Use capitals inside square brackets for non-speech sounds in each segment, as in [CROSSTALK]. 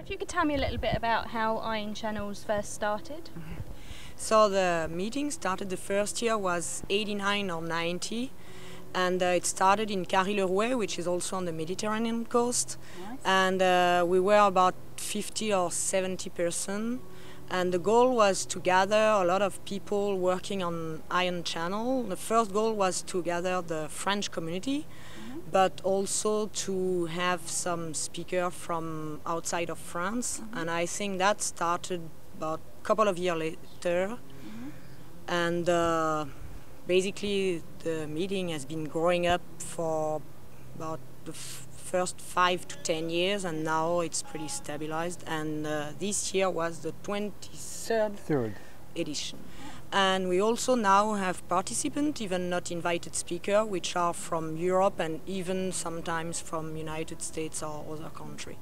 if you could tell me a little bit about how Ion Channels first started. So the meeting started the first year was 89 or 90 and uh, it started in Carry-le-Rouet which is also on the Mediterranean coast Nice. and uh, we were about 50 or 70 person and the goal was to gather a lot of people working on Ion Channel. The first goal was to gather the French community but also to have some speaker from outside of France. And I think that started about a couple of years later. And uh, basically the meeting has been growing up for about the f- first five to ten years and now it's pretty stabilized. And uh, this year was the 23rd Third. edition and we also now have participants even not invited speaker which are from europe and even sometimes from united states or other country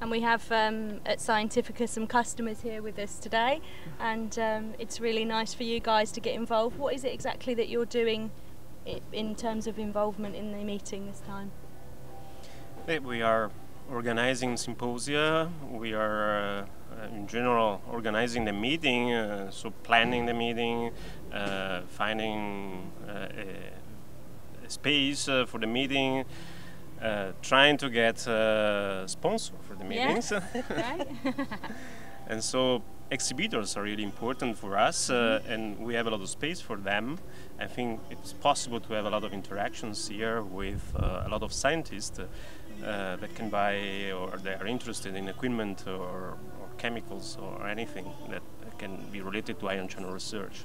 And we have um, at Scientifica some customers here with us today, and um, it's really nice for you guys to get involved. What is it exactly that you're doing in terms of involvement in the meeting this time? We are organizing symposia. We are, uh, in general, organizing the meeting, uh, so planning the meeting, uh, finding uh, a, space uh, for the meeting, uh, trying to get uh, sponsor for the meetings. [LAUGHS] [LAUGHS] and so exhibitors are really important for us uh, and we have a lot of space for them. I think it's possible to have a lot of interactions here with uh, a lot of scientists uh, that can buy or they are interested in equipment or chemicals or anything that can be related to ion channel research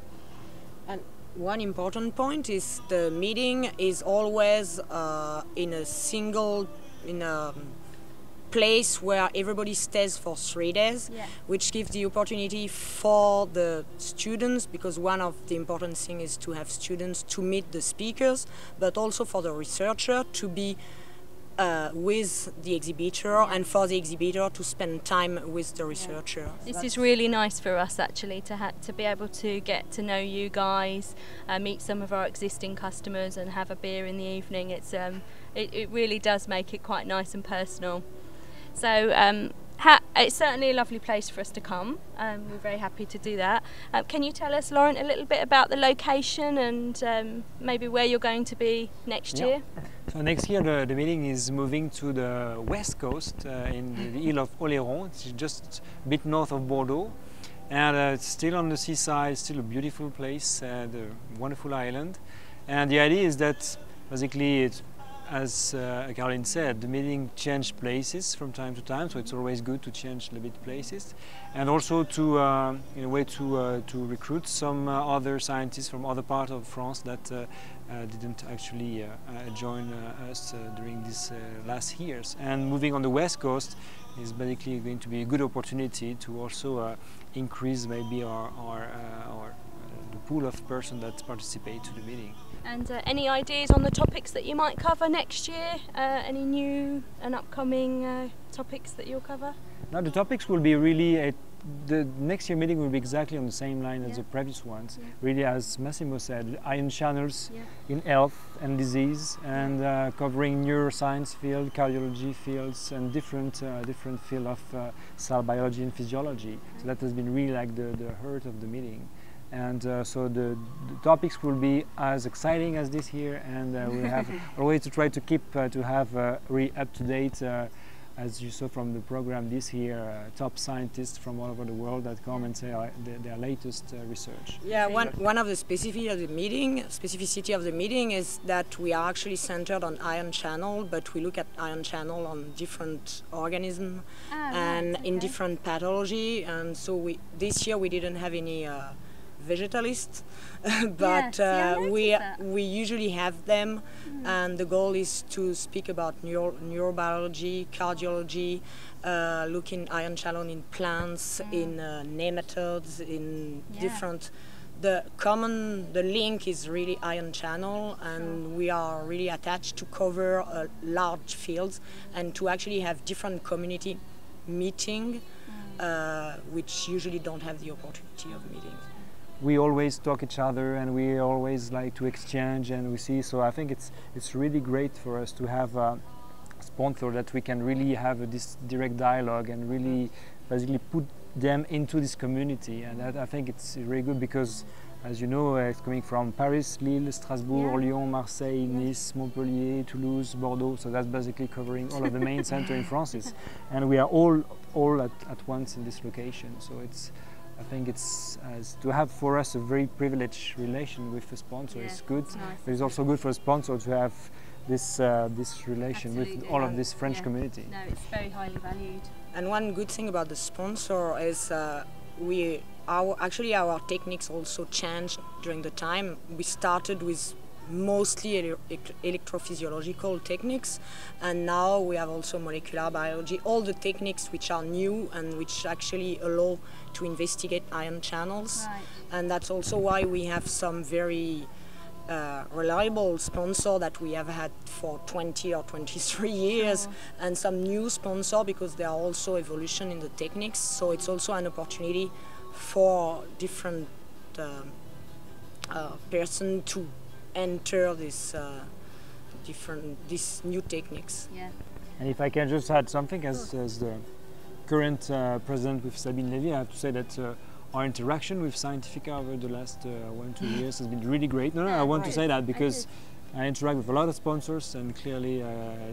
And one important point is the meeting is always uh, in a single in a place where everybody stays for three days, Yeah. which gives the opportunity for the students because one of the important things is to have students to meet the speakers, but also for the researcher to be uh, with the exhibitor and for the exhibitor to spend time with the researcher. This is really nice for us actually to ha- to be able to get to know you guys, uh, meet some of our existing customers, and have a beer in the evening. It's um, it, it really does make it quite nice and personal. So um, ha- it's certainly a lovely place for us to come. Um, we're very happy to do that. Uh, can you tell us, Laurent, a little bit about the location and um, maybe where you're going to be next Yeah. year? So next year the, the meeting is moving to the west coast uh, in the Isle of Oléron. It's just a bit north of Bordeaux. And uh, it's still on the seaside, still a beautiful place, uh, the wonderful island. And the idea is that basically, it, as uh, Caroline said, the meeting changed places from time to time, so it's always good to change a little bit places. And also to, uh, in a way, to, uh, to recruit some uh, other scientists from other parts of France that uh, uh, didn't actually join us during these last years. And moving on the west coast is basically going to be a good opportunity to also increase maybe our, our, our pool of person that participate to the meeting. And uh, any ideas on the topics that you might cover next year? Uh, any new and upcoming uh, topics that you'll cover? Now the topics will be really a, the next year meeting will be exactly on the same line as the previous ones. Yeah. Really, as Massimo said, ion channels Yeah. in health and disease, and uh, covering neuroscience field, cardiology fields, and different uh, different field of uh, cell biology and physiology. So that has been really like the, the heart of the meeting. And uh, so the, the topics will be as exciting as this here, and uh, we have [LAUGHS] a way to try to keep uh, to have uh, really up to date. Uh, as you saw from the program this year, uh, top scientists from all over the world that come and say uh, their, their latest uh, research. Yeah, one, one of the specificity of the meeting, specificity of the meeting is that we are actually centered on ion channel, but we look at ion channel on different organisms Ah, and in different pathology. And so we this year we didn't have any uh, vegetalists, [LAUGHS] but Yes, yeah, uh, we that. we usually have them. And the goal is to speak about neuro, neurobiology, cardiology, uh, looking ion channel in plants, in uh, nematodes, in Yeah. different. The common, the link is really ion channel, and we are really attached to cover uh, large fields and to actually have different community meeting, uh, which usually don't have the opportunity of meetings. We always talk each other and we always like to exchange and we see so i think it's it's really great for us to have a sponsor that we can really have a, this direct dialogue and really basically put them into this community. And that, I think it's really good because, as you know, uh, it's coming from Paris, Lille, Strasbourg, Yeah. Lyon, Marseille, Nice, Montpellier, Toulouse, Bordeaux. So that's basically covering all of the main center in [LAUGHS] France. And we are all all at, at once in this location. So it's I think it's as to have for us a very privileged relation with the sponsor is good. It's nice. But it's also good for a sponsor to have this uh, this relation with all of this French Yeah. community. No, it's very highly valued. And one good thing about the sponsor is uh, we our actually our techniques also changed during the time. We started with mostly electrophysiological techniques, and now we have also molecular biology. All the techniques which are new and which actually allow to investigate ion channels, Right. and that's also why we have some very uh, reliable sponsor that we have had for 20 or 23 [LAUGHS] years Sure. and some new sponsor because there are also evolution in the techniques so it's also an opportunity for different um uh, person to enter this uh, different these new techniques Yeah. And if I can just add something, as, as the current uh, president with Sabine Levy, I have to say that uh, our interaction with Scientifica over the last uh, one two years has been really great. No, no, I want to say that because I interact with a lot of sponsors, and clearly uh,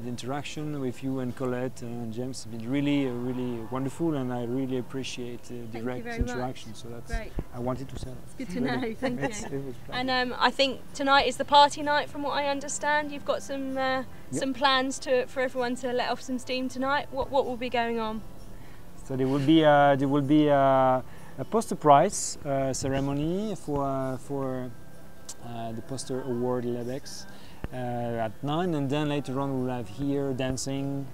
the interaction with you and Colette and James has been really, uh, really wonderful, and I really appreciate uh, direct very much. interaction. So that's Great. I wanted to say that. It's good to Really. know. [LAUGHS] Thank It's- you. And um, I think tonight is the party night, from what I understand. You've got some uh, some plans to for everyone to let off some steam tonight. What what will be going on? So there will be uh, there will be uh, a poster prize uh, ceremony for uh, for uh, the poster award LabEx uh, at nine, and then later on we'll have here dancing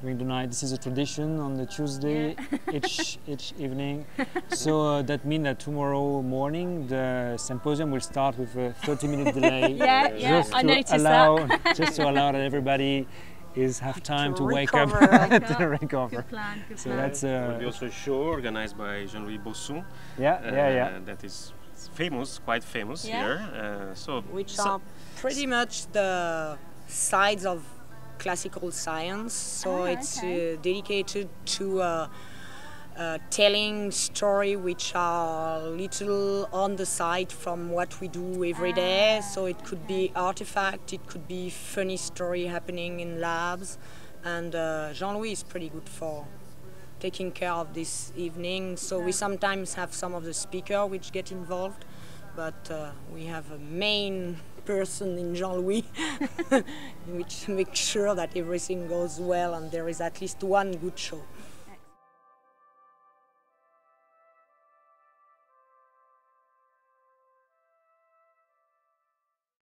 during the night. This is a tradition on the Tuesday each each evening. [LAUGHS] So uh, that means that tomorrow morning the symposium will start with a 30 minute delay. Yeah, [LAUGHS] yeah, just I to noticed allow, Just to allow that everybody is have time to, wake up recover. [LAUGHS] to recover. Good plan. Good So plan. that's There will be uh, also a show organized by Jean-Louis Bosson. yeah, uh, yeah, yeah. That is famous, quite famous Yeah. here. Uh, so which so- are pretty much the sides of classical science. So Ah, it's okay. uh, dedicated to uh, uh, telling story which are little on the side from what we do every day. So it could be artifact, it could be funny story happening in labs, and uh, Jean-Louis is pretty good for taking care of this evening. So we sometimes have some of the speaker which get involved, but uh, we have a main person in Jean-Louis [LAUGHS] which makes sure that everything goes well and there is at least one good show.